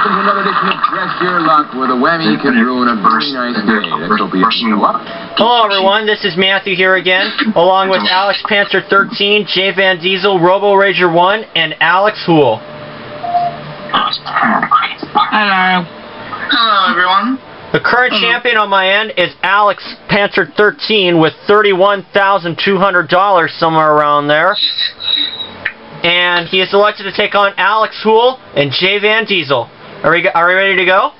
welcome to another edition of Press Your Luck, where the whammy can ruin a very nice day. Let's hope you show up. Hello everyone, this is Matthew here again, along with Alex Panther 13, Jay Van Diesel, Robo Rager 1, and Alex Houle. Hello. Hello, everyone. The current champion on my end is Alex Panther 13 with $31,200 somewhere around there. And he is elected to take on Alex Houle and Jay Van Diesel. Are we, are we ready to go?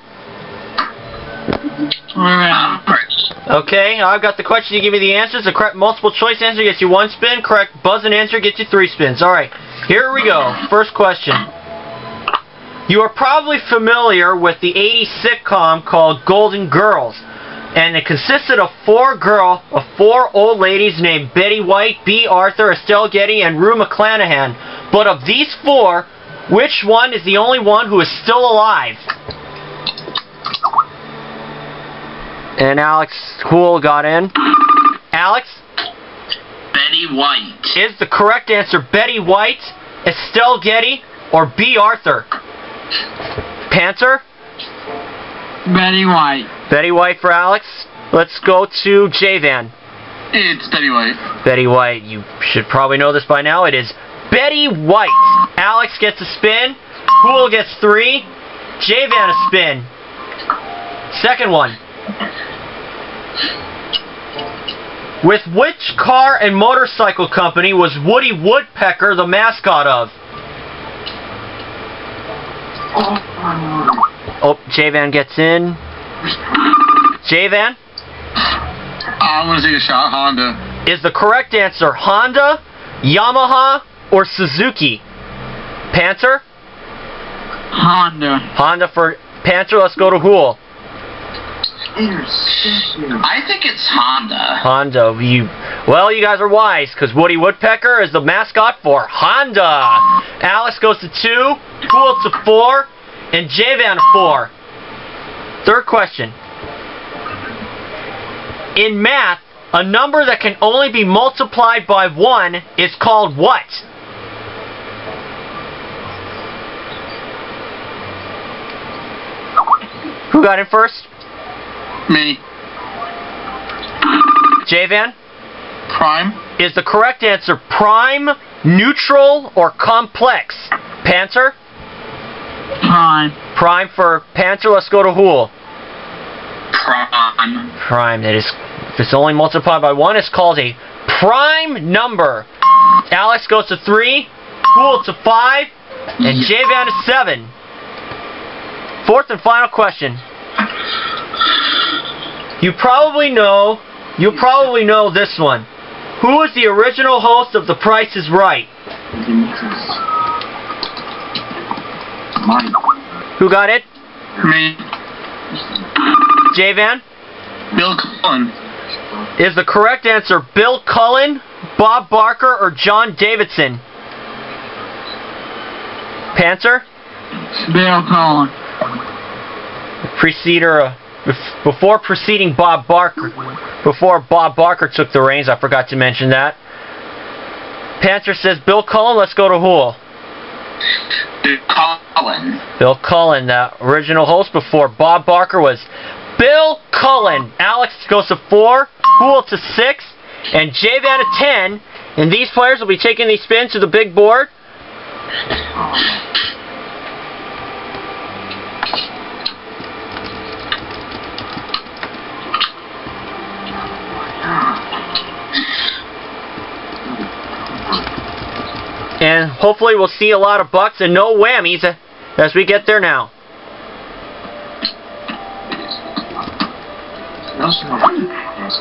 Okay, I've got the question. You give me the answers. The correct multiple choice answer gets you one spin. Correct buzz and answer gets you three spins. All right, here we go. First question. You are probably familiar with the 80s sitcom called Golden Girls. And it consisted of four girl, of four old ladies named Betty White, Bea Arthur, Estelle Getty, and Rue McClanahan. But of these four, which one is the only one who is still alive? And Alex Houle got in. Alex? Betty White. Is the correct answer Betty White, Estelle Getty, or Bea Arthur? Panther? Betty White. Betty White for Alex. Let's go to J-Van. It's Betty White. Betty White, you should probably know this by now. It is Betty White. Alex gets a spin. Houle gets three. J-Van a spin. Second one. With which car and motorcycle company was Woody Woodpecker the mascot of? Oh, J-Van gets in. J-Van? I'm gonna take a shot. Honda. Is the correct answer Honda, Yamaha, or Suzuki? Panther? Honda. Honda for Panther. Let's go to Houle. I think it's Honda. Honda. You, well, you guys are wise because Woody Woodpecker is the mascot for Honda. Alex goes to two, Houle to four, and J-Van to four. Third question. In math, a number that can only be multiplied by one is called what? Who got in first? Me. J-Van? Prime. Is the correct answer prime, neutral, or complex? Panther? Prime. Prime for Panther. Let's go to Houle. Prime. Prime. That is, if it's only multiplied by one, it's called a prime number. Alex goes to three, Houle to five, and J-Van to seven. Fourth and final question. You probably know, you probably know this one. Who is the original host of The Price is Right? Who got it? Me. J-Van? Bill Cullen. Is the correct answer Bill Cullen, Bob Barker, or John Davidson? Panther? Bill Cullen. Preceder, uh, before preceding Bob Barker, before Bob Barker took the reins, I forgot to mention that. Panther says Bill Cullen, let's go to Houle. Bill Cullen. Bill Cullen, the original host before Bob Barker was Bill Cullen. Alex goes to four, Houle to six, and J-Van to ten. And these players will be taking these spins to the big board. And hopefully we'll see a lot of bucks and no whammies as we get there now.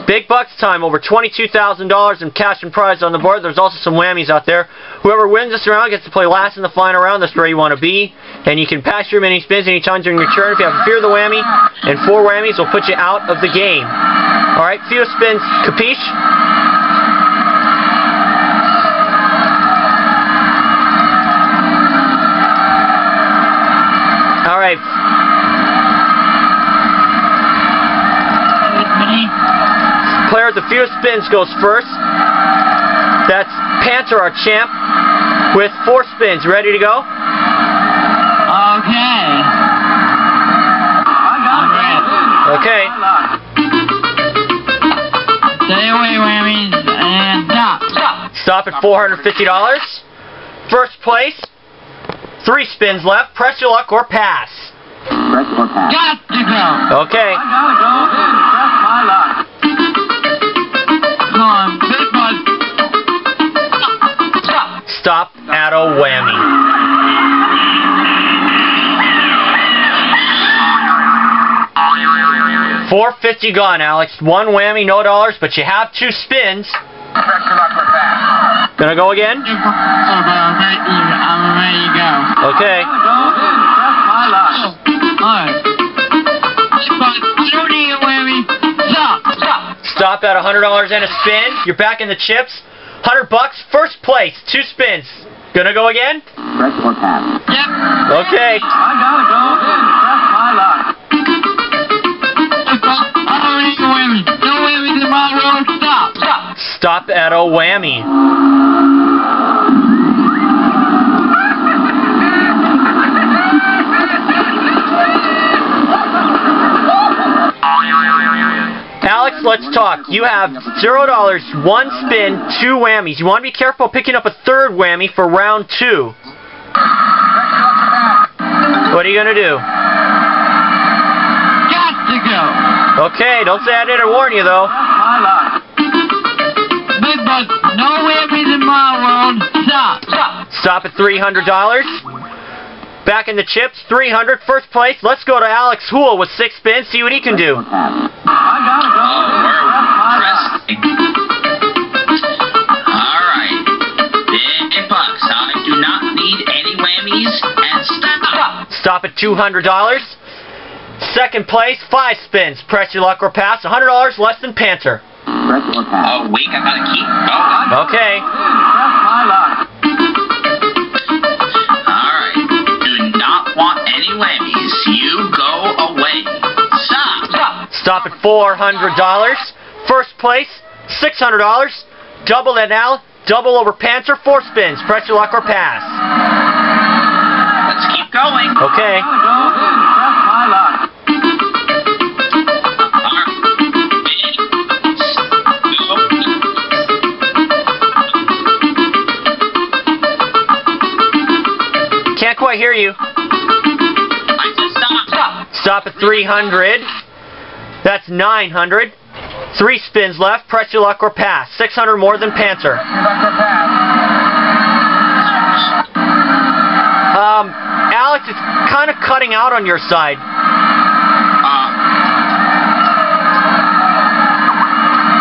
Big bucks time, over $22,000 in cash and prize on the board. There's also some whammies out there. Whoever wins this round gets to play last in the final round. That's where you want to be. And you can pass your mini spins anytime during your turn. If you have a fear of the whammy, and four whammies will put you out of the game. Alright, few spins, capiche? Alright, player with the fewest spins goes first. That's Panther, our champ, with four spins. Ready to go? Okay. Okay. Stay away, whammies, and stop. Stop at $450. First place. Three spins left. Press your luck or pass. Press or pass. Got to go. Okay. I gotta go and press my luck. Big bud. Stop at a whammy. Four fifty gone, Alex. One whammy, no dollars, but you have two spins. Press your luck or pass. Gonna go again? Okay. Stop. At hundred dollars and a spin. You're back in the chips. Hundred bucks, first place, two spins. Gonna go again? Yep. Okay. I gotta go press my luck. I don't need a whammy. No whammies in my road. Stop. At a whammy. Alex, let's talk. You have zero dollars, one spin, two whammies. You want to be careful picking up a third whammy for round two. What are you gonna do? Got to go. Okay, don't say I didn't warn you though. Stop at three hundred dollars. Back in the chips, 300, first place. Let's go to Alex Houle with six spins, see what he can do. I gotta go and press my luck. Alright. Big bucks. I do not need any whammies and stop. Stop at $200. Second place, five spins. Press your luck or pass. $100 less than Panther. Press or pass. Oh, wait, I gotta keep going. Okay. Stop. At $400. First place, $600. Double that now. Double over pants or four spins. Press your luck or pass. Let's keep going. Okay. Gotta go and press my luck. Can't quite hear you. Stop. Stop at 300. That's 900. Three spins left. Press your luck or pass. 600 more than Panther. Um, Alex, it's kind of cutting out on your side. Uh,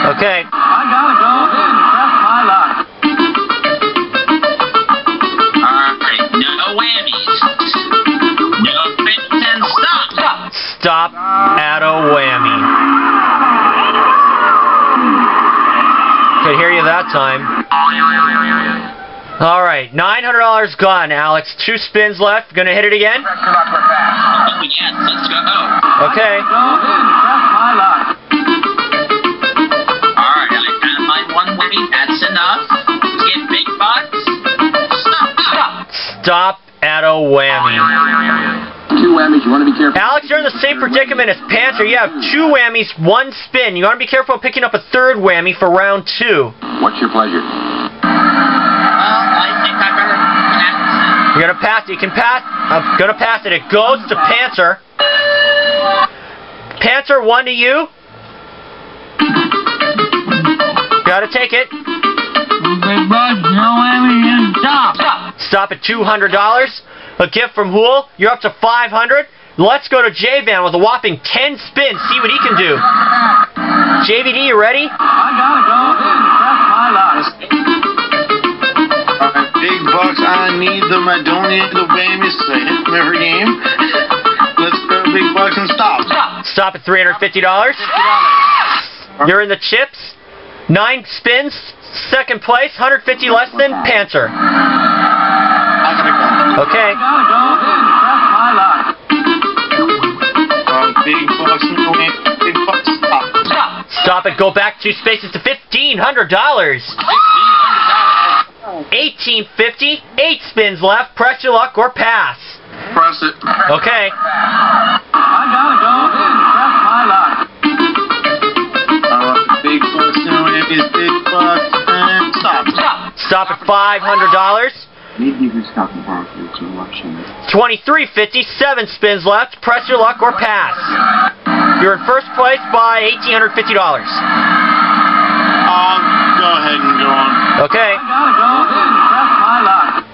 Okay. I gotta go and press my luck. alright. No whammies. No spins and stop. Stop you that time. All right, $900 gone, Alex. Two spins left. Gonna hit it again? Okay. Stop at a whammy. Two whammies, you wanna be careful. Alex, you're in the same predicament as Panther. You have two whammies, one spin. You want to be careful of picking up a third whammy for round two. What's your pleasure? Well, I think I better pass it. You're gonna pass it. You can pass. I'm gonna pass it. It goes to Panther. Panther, one to you. Gotta take it. Big bud, no whammies and stop. Stop at $200. A gift from Houle. You're up to 500. Let's go to J-Van with a whopping 10 spins. See what he can do. JVD, you ready? I gotta go and press my luck. Alright, big bucks, I need them. I don't need the whammies to hit them every game. Let's go big bucks and stop. Stop at $350. You're in the chips. Nine spins. Second place. 150 less than Panther. Okay. Stop it. Go back two spaces to $1,500. Eighteen fifty. Eight spins left. Press your luck or pass. Press it. Okay. I gotta go my big bucks big bucks. Stop. Stop. Stop at five hundred dollars. Maybe we stop and borrow for some watching. Twenty-three fifty. Seven spins left. Press your luck or pass. You're in first place by eighteen hundred fifty dollars. Um, go ahead and go on. Okay. Gotta go in. That's my luck.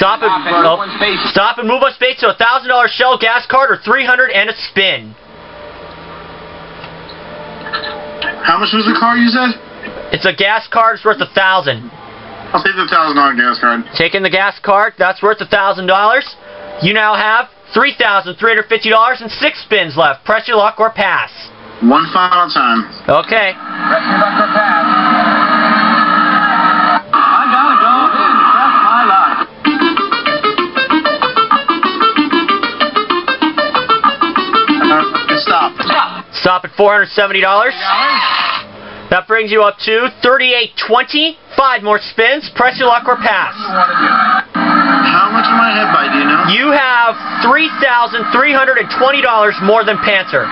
Stop it. Stop oh, Stop and move on space to a thousand dollar shell gas card or three hundred and a spin. How much was the car you said? It's a gas card. It's worth a thousand. I'll take the thousand dollar gas card. Taking the gas card. That's worth a thousand dollars. You now have three thousand three hundred fifty dollars and six spins left. Press your luck or pass. One final time. Okay. Press your luck or pass. I gotta go in. That's my luck. Uh, stop. Stop at four hundred seventy dollars. That brings you up to thirty-eight twenty. Five more spins. Press your luck or pass. How much am I ahead by? Do you know? You have three thousand three hundred and twenty dollars more than Panther. Uh,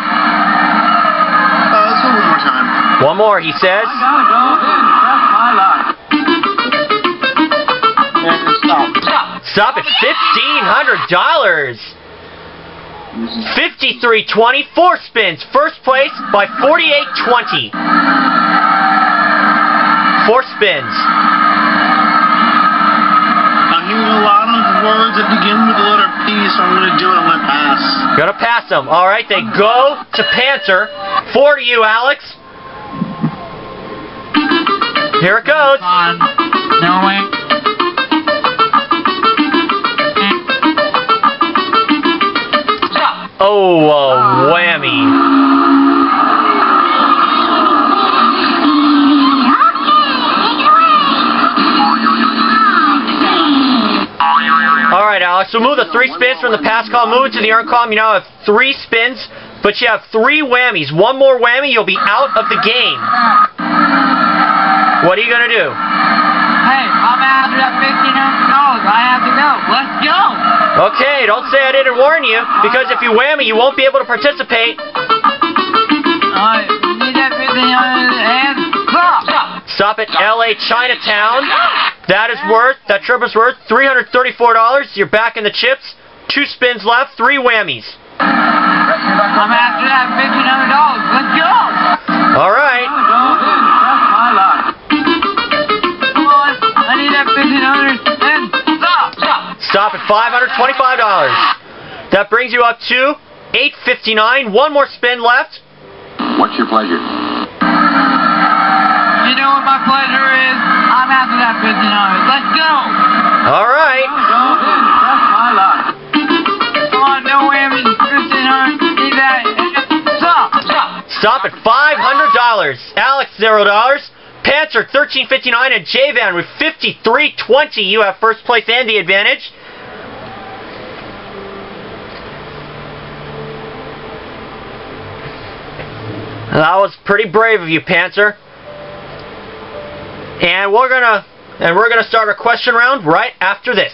let's go one more time. One more, he says. I gotta go in. That's my luck. Stop. Stop at fifteen hundred dollars. Fifty-three twenty. Four spins. First place by forty-eight twenty. Four spins. I'm hearing a lot of words that begin with the letter P, so I'm gonna do it. I'm gonna pass. Gonna pass them. All right, they go to Panther. Four to you, Alex. Here it goes. On. No way. So move the three spins from the pass column, move it to the earn column. You now have three spins, but you have three whammies. One more whammy, you'll be out of the game. What are you gonna do? Hey, I'm after that fifteen hundred dollars. I have to go. Let's go. Okay, don't say I didn't warn you, because if you whammy, you won't be able to participate. I need that fifteen hundred and stop. Stop at LA Chinatown. That is worth, that trip is worth $334. You're back in the chips. Two spins left, three whammies. I'm after that fifteen hundred dollars. Let's go. All right. Oh, go in. That's my luck. Come on. I need that fifteen hundred and stop. Stop at $525. That brings you up to 859. One more spin left. What's your pleasure? What my pleasure is? I'm after that fifteen hundred. Let's go. All right. That's my luck. Come on, no whammies. Fifteen hundred. Need that. Stop. Stop at $500. Alex, $0. Panther, 1359. And J-Van with 5320. You have first place and the advantage. That was pretty brave of you, Panther. And we're gonna and we're gonna start our question round right after this.